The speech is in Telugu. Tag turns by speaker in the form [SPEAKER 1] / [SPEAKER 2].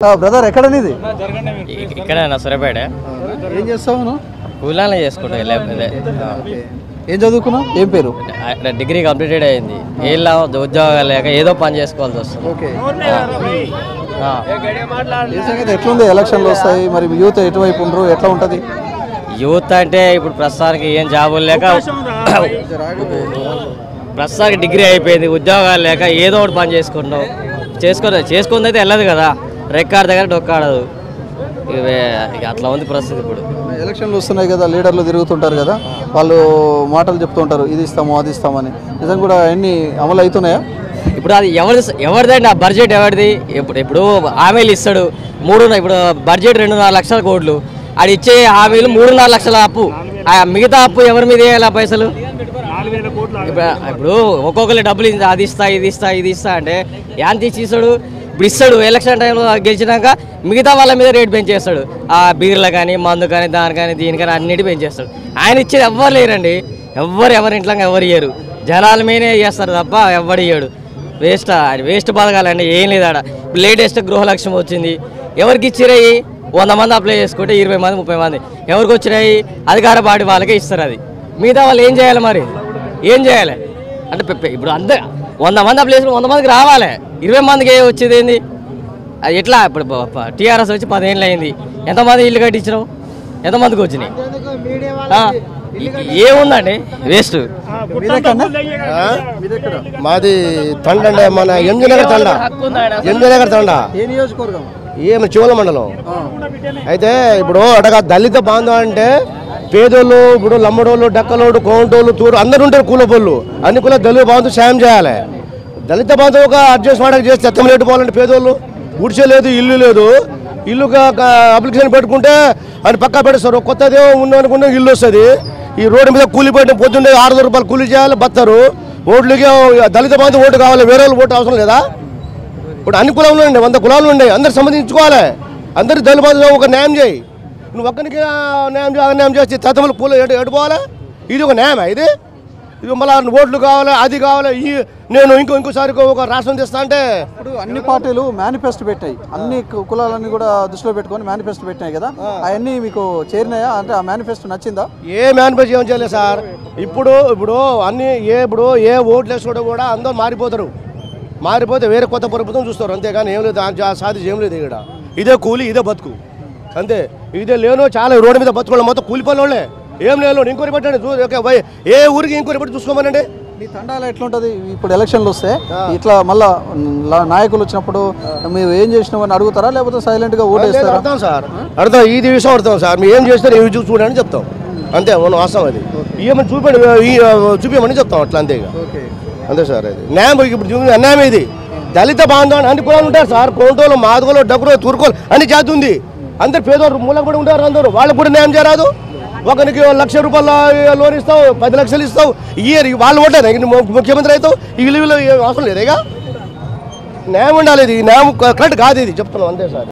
[SPEAKER 1] బ్రదర్ ఎక్కడ నీది
[SPEAKER 2] ఇక్కడ నా సూర్యాపేట
[SPEAKER 1] ఏం చేస్తావు నువ్వు?
[SPEAKER 2] కూలానే చేసుకుంటా
[SPEAKER 1] ఏం చదువుకున్నావు? ఏం పేరు?
[SPEAKER 2] డిగ్రీ కంప్లీటెడ్ అయింది. ఏం లాభం ఉద్యోగాలు లేక ఏదో పని చేసుకోవాల్సి వస్తుంది.
[SPEAKER 1] ఓకే. ఎట్లుంది? ఎలక్షన్లు వస్తాయి. మరి యూత్ ఎటువైపు ఉండరు? ఎట్లా ఉంటుంది?
[SPEAKER 2] యూత్ అంటే ఇప్పుడు ప్రస్తుతానికి ఏం జాబులు లేక ప్రస్తుతానికి డిగ్రీ అయిపోయింది. ఉద్యోగాలు లేక ఏదో ఒకటి పని చేసుకుంటాం చేసుకుని చేసుకుంది అయితే వెళ్ళదు కదా. రెక్కాడ దగ్గర డొక్కాడదు. ఇవే ఇక అట్లా ఉంది పరిస్థితి ఇప్పుడు.
[SPEAKER 1] ఎలక్షన్లు వస్తున్నాయి కదా లీడర్లు తిరుగుతుంటారు కదా వాళ్ళు మాటలు చెప్తూ ఉంటారు ఇది ఇస్తాము అది ఇస్తామని. నిజం కూడా అన్ని అమలు అవుతున్నాయా?
[SPEAKER 2] ఇప్పుడు అది ఎవరి ఎవరిదండి ఆ బడ్జెట్ ఎవరిది? ఇప్పుడు ఇప్పుడు హామీలు ఇస్తాడు. మూడున్నర ఇప్పుడు బడ్జెట్ రెండున్నర లక్షల కోట్లు. అది ఇచ్చే హామీలు మూడున్నర లక్షల అప్పు. ఆ మిగతా అప్పు ఎవరి మీద వేయాలి ఆ పైసలు? ఇప్పుడు ఇప్పుడు ఒక్కొక్కరి డబ్బులు అది ఇస్తా ఇది ఇస్తా ఇది ఇస్తా అంటే యాంత ఇచ్చి ఇస్తాడు ఇప్పుడు ఇస్తాడు ఎలక్షన్ టైంలో గెలిచినాక మిగతా వాళ్ళ మీద రేట్ పెంచేస్తాడు. ఆ బీర్ల కానీ మందు కానీ దాని కానీ దీని కానీ అన్నిటి పెంచేస్తాడు. ఆయన ఇచ్చేది ఎవ్వరు లేరండి. ఎవ్వరు ఎవరి ఇంట్లో ఎవరు ఇయ్యరు. జనాల మీదే చేస్తారు తప్ప ఎవ్వడు ఇయ్యడు. వేస్ట్ వేస్ట్ బతకాలండి. ఏం లేదు ఆడ. లేటెస్ట్ గృహలక్ష్యం వచ్చింది. ఎవరికి ఇచ్చిరాయి? వంద మంది అప్లై చేసుకుంటే ఇరవై మంది ముప్పై మంది. ఎవరికి వచ్చినాయి? అధికార పార్టీ వాళ్ళకే ఇస్తారు అది. మిగతా వాళ్ళు ఏం చేయాలి మరి? ఏం చేయాలి? అంటే ఇప్పుడు అంత. వంద మంది అప్లై చేసుకుని వంద మందికి రావాలి. ఇరవై మందికి ఏ వచ్చేది ఏంది? అది ఎట్లా? ఇప్పుడు టీఆర్ఎస్ వచ్చి పదేళ్ళు అయింది. ఎంతమంది ఇల్లు కట్టించినావు? ఎంతమందికి వచ్చినాయి? ఏముందండి వేస్ట్.
[SPEAKER 3] మాది తండ మన ఎంజీ నగర్ తండ. ఎంజీ నగర్ తండ.
[SPEAKER 1] ఏ నియోజకవర్గం?
[SPEAKER 3] ఏమి చివల మండలం. అయితే ఇప్పుడు అడగా దళిత బాంధవ అంటే పేదోళ్ళు ఇప్పుడు లమ్మడోళ్ళు డక్కలోడు కోంటోళ్ళు తూరు అందరు ఉంటారు కూలపోళ్ళు అన్ని కుల దళిత బాంధవ సాయం చేయాలి. దళిత బాంధవుగా అడ్జస్ట్ వాడక చేసి చెత్తం రేటు పోవాలంటే పేదోళ్ళు. గుడిసె లేదు ఇల్లు లేదు. ఇల్లు అప్లికేషన్ పెట్టుకుంటే అని పక్కా పెడతారు కొత్తదే ఉందనుకుంటే ఇల్లు వస్తుంది. ఈ రోడ్డు మీద కూలి పెట్టి పొద్దున్నే ఆరు వందల రూపాయలు కూలి చేయాలి బత్తారు. ఓట్లకి దళిత బాంధవ ఓటు కావాలి వేరే వాళ్ళు ఓటు అవసరం లేదా? ఇప్పుడు అన్ని కులాలు ఉండే వంద కులాలు ఉండే అందరు సంబంధించుకోవాలి. అందరు దళిత ఒక న్యాయం చేయి. నువ్వు ఒక్కరికి న్యాయం చేయ న్యాయం చేస్తే తతములు పూలు ఎటు ఎటు పోవాలి ఇది ఒక న్యాయమా ఇది? మళ్ళీ ఓట్లు కావాలి అది కావాలి ఈ నేను ఇంకో ఇంకోసారి ఒక రాష్ట్రం తెస్తా అంటే
[SPEAKER 1] ఇప్పుడు అన్ని పార్టీలు మేనిఫెస్టో పెట్టాయి. అన్ని కులాలన్నీ కూడా దృష్టిలో పెట్టుకొని మేనిఫెస్టో పెట్టినాయి కదా. అవన్నీ మీకు చేరినాయా? అంటే ఆ మేనిఫెస్టో నచ్చిందా?
[SPEAKER 3] ఏ మేనిఫెస్టో ఏం చేయలేదు సార్. ఇప్పుడు ఇప్పుడు అన్ని ఏ ఇప్పుడు ఏ ఓట్లు వేసుకోవడం కూడా అందరూ మారిపోతారు. మారిపోతే వేరే కొత్త ప్రభుత్వం చూస్తారు అంతేగాని ఏం లేదు. ఆ సాధించి ఏం లేదు ఇక్కడ. ఇదే కూలి ఇదే బతుకు. అంతే. ఇదే లేను చాలా రోడ్డు మీద బతుకోవడం మొత్తం కూలి పనులే ఏం లేదు ఇంకోటి పెట్టండి. ఏ ఊరికి ఇంకోటి పెట్టి చూసుకోమనండి?
[SPEAKER 1] మీ తండాలో ఎట్లుంటది? ఇప్పుడు ఎలక్షన్లు వస్తే ఇట్లా మళ్ళా నాయకులు వచ్చినప్పుడు మీరు ఏం చేసినామని అడుగుతారా? లేకపోతే సైలెంట్గా
[SPEAKER 3] లేదు,
[SPEAKER 1] ఓటేస్తారా
[SPEAKER 3] అర్థం సార్. అర్థం ఇది విషయం అర్థం సార్. మీరు ఏం చేస్తారు ఏమి చూసి చూడండి చెప్తాం. అంతే మన వాస్తవం అది. ఏమని చూపండి చూపించమని చెప్తాం అట్లా అంతే అంతే సార్ అది. న్యాయం ఇప్పుడు చూడండి అన్యాయం ఇది. దళిత బాంధవం అన్ని కులాలు ఉంటారు సార్. కోంటోలు మాదుగోలు డబ్బులు తురుకోలు అన్ని జాతి ఉంది. అందరు పేదోళ్ళు మూల కూడా ఉంటారు అందరూ. వాళ్ళకు కూడా న్యాయం చేయరాదు ఒకరికి లక్ష రూపాయల లోన్ ఇస్తావు పది లక్షలు ఇస్తావు. ఇయర్ వాళ్ళు ఓటారు ముఖ్యమంత్రి అవుతావు ఈ విలువలు అవసరం లేదేగా? న్యాయం ఉండాలి ఇది న్యాయం కరెక్ట్ కాదు ఇది చెప్తున్నాం అంతే సార్.